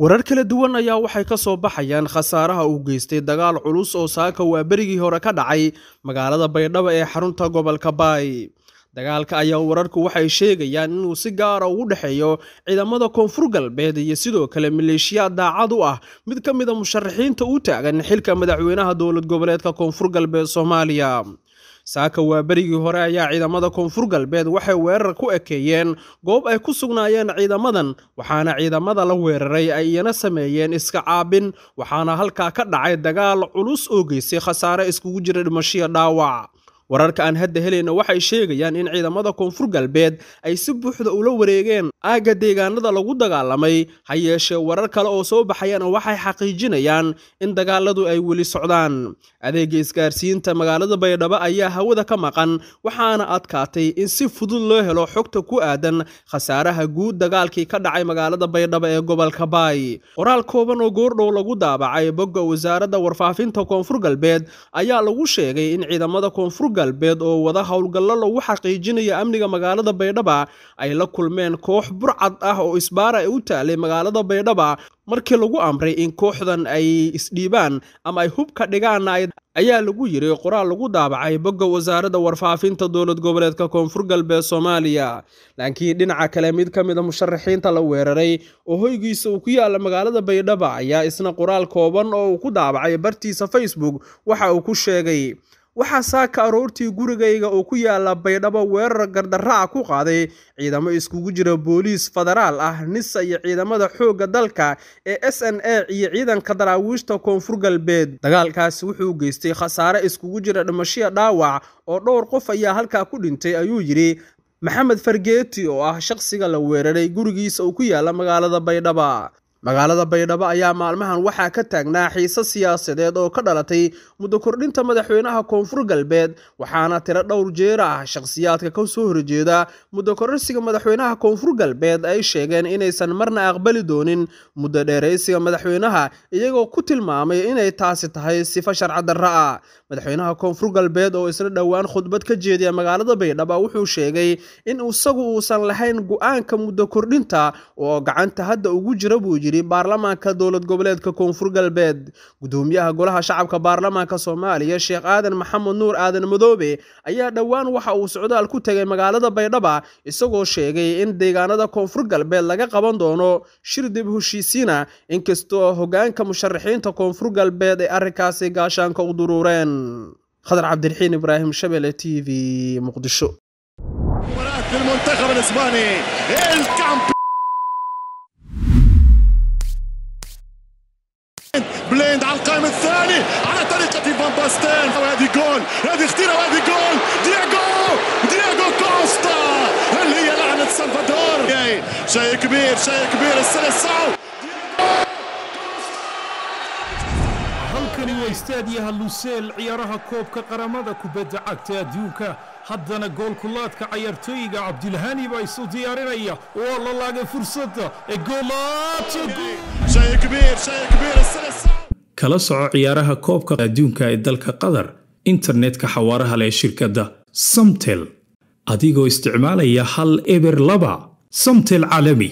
warar kala duwan ayaa waxay ka soo baxayaan khasaaraha uu geystay dagaal culus oo saaka waa berigii hore ka dhacay magaalada baydhabo ee xarunta gobolka baay. Dagaalka ayaa wararku waxay sheegayaan inuu si gaara ugu dhexeeyo ciidamada koonfur galbeed iyo sidoo kale maleeshiyaad daacad u ah. Mid ka mida musharaxiinta u taagan xilka madaxweynaha dowlad goboleedka koonfur galbeed soomaaliya saaka waa berigii hore ayaa ciidamada koonfur galbeed waxay weerar ku ekeeyeen goob ay ku sugnaayeen ciidamadan waxaana ciidamada la weeraray ay iyana sameeyeen iska caabin waxaana halkaa ka dhacay dagaal culus oo geystay khasaare iskugu jira dhimashiya dhaawac wararka aan hadda helayna waxay sheegayaan in ciidamada koonfur galbeed ay si buuxda ula wareegeen aagga deegaanada lagu dagaalamay. Ha yeeshee warar kale oo soo baxayana waxay xaqiijinayaan in dagaaladu ay weli socdaan. Adeega isgaarsiinta magaalada baydhabo ayaa hawada ka maqan waxaana adkaatay in si fudud loo helo xogta ku aadan khasaaraha guud dagaalkii ka dhacay magaalada baydhabo ee gobolka baay. Qoraal kooban oo goordhow lagu daabacay bogga wasaaradda warfaafinta koonfur galbeed ayaa lagu sheegay in ciidamada koonfur galbeed oo wada howlgallo lagu xaqiijinayo amniga magaalada baydhaba. Ay la kulmeen koox burcad ah oo isbaara u taalay magaalada baydhaba. Markii lagu amray in kooxdan ay isdhiibaan ama ay hubka dhigaanna ayaa lagu yiri qoraal lagu daabacay bogga wasaaradda warfaafinta dowlad goboleedka koonfur galbeed soomaaliya. Laakiin dhinaca kale mid ka mid a musharaxiinta la weeraray oo hoygiisa uu ku yaalla magaalada baydhaba ayaa isna qoraal kooban oo uu ku daabacay bartiisa facebook waxa uu ku sheegay waxaa saaka aroortii gurigayga oo ku yaalla baydhabo weerar gardaraaca ku qaaday ciidamo iskugu jira booliis federaal ah nisa iyo ciidamada xoogga dalka ee s n a iyo ciidanka daraawiishta koonfur galbeed. Dagaalkaasi wuxuu geystay khasaare iskugu jira dhimashiya dhaawac oo dhowr qof ayaa halkaa ku dhintay ayuu yidhi maxamed fargeeti oo ah shaqsiga la weeraray gurigiisa uu ku yaalla magaalada baydhaba magaalada baydhabo ayaa maalmahan waxaa ka taagnaa xiise siyaasadeed oo ka dhalatay muddo kordhinta madaxweynaha koonfur galbeed waxaana tiro dhowr jeer ah shakhsiyaadka ka soo horjeeda muddo kororsiga madaxweynaha koonfur galbeed ay sheegeen inaysan marna aqbali doonin. Muddo dheeraysiga madaxweynaha iyagoo ku tilmaamay inay taasi tahay sifo sharcadarro ah. Madaxweynaha koonfur galbeed oo isla dhowaan khudbad ka jeediya magaalada baydhabo wuxuu sheegay in isagu uusan lahayn go'aanka muddo kordhinta oo gacanta hadda ugu jira buu yiri baarlamaanka dowlad goboleedka koonfur galbeed gudoomiyaha golaha shacabka baarlamaanka soomaaliya sheekh aadan maxamed nuur aadan madoobe ayaa dhowaan waxa uu socdaal ku tegay magaalada baydhaba isagoo sheegay in deegaanada koonfur galbeed laga qaban doono shir dib heshiisiina inkastoo hogaanka musharaxiinta koonfur galbeed ay arrinkaasi gaashaanka u duruureen. Khadar cabdiraxiin ibraahim shabele t v muqdisho بليند على القائم الثاني على طريقة فان باستين وهذه جول هذه اختيرة وهذه جول دياغو دياغو كوستا هل هي لعنة سلفادور شيء كبير شيء كبير السلسعو halkani waa istaadiyaha luseel ciyaaraha koobka qaramada kubadda cagta adduunka haddana goolkulaadka cayaartooyiga cabdilhani baa isu diyaarinaya waa la laagay fursadda ee kala soco ciyaaraha koobka adduunka ee dalka qatar internetka xawaaraha leh shirkadda samtel adigoo isticmaalaya hal eber laba samtel caalami